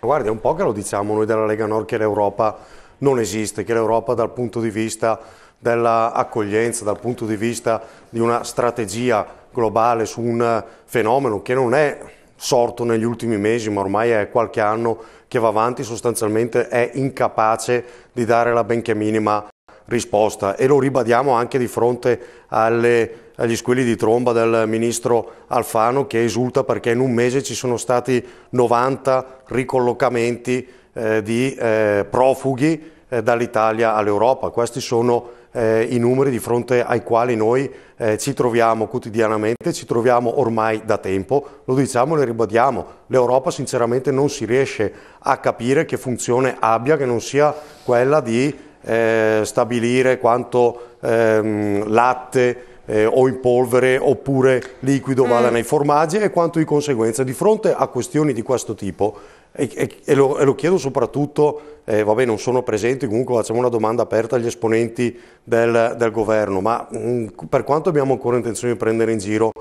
Guardi, è un po' che lo diciamo noi della Lega Nord che l'Europa non esiste, che l'Europa dal punto di vista dell'accoglienza, dal punto di vista di una strategia globale su un fenomeno che non è sorto negli ultimi mesi, ma ormai è qualche anno che va avanti, sostanzialmente è incapace di dare la benché minima risposta. E lo ribadiamo anche di fronte alle, agli squilli di tromba del ministro Alfano che esulta perché in un mese ci sono stati 90 ricollocamenti eh, di eh, profughi eh, dall'Italia all'Europa. Questi sono eh, i numeri di fronte ai quali noi eh, ci troviamo quotidianamente, ci troviamo ormai da tempo, lo diciamo e lo ribadiamo, l'Europa sinceramente non si riesce a capire che funzione abbia che non sia quella di eh, stabilire quanto ehm, latte eh, o in polvere oppure liquido mm. vada nei formaggi e quanto di conseguenza. Di fronte a questioni di questo tipo, e, e, e, lo, e lo, chiedo soprattutto, eh, vabbè non sono presenti, comunque facciamo una domanda aperta agli esponenti del, del governo, ma mh, mm, per quanto abbiamo ancora intenzione di prendere in giro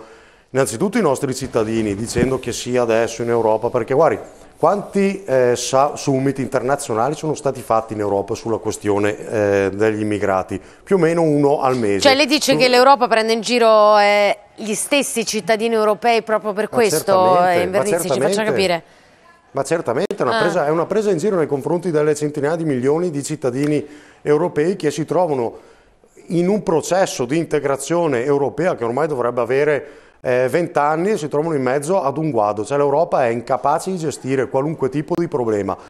innanzitutto i nostri cittadini dicendo che sia adesso in Europa, perché guardi, quanti eh, summit internazionali sono stati fatti in Europa sulla questione eh, degli immigrati? Più o meno uno al mese. Cioè lei dice Su... che l'Europa prende in giro eh, gli stessi cittadini europei proprio per ma questo? Eh, Invernizzi ci faccia capire. Ma certamente è una, ah. presa, è una presa in giro nei confronti delle centinaia di milioni di cittadini europei che si trovano in un processo di integrazione europea che ormai dovrebbe avere eh, vent'anni e si trovano in mezzo ad un guado, cioè l'Europa è incapace di gestire qualunque tipo di problema.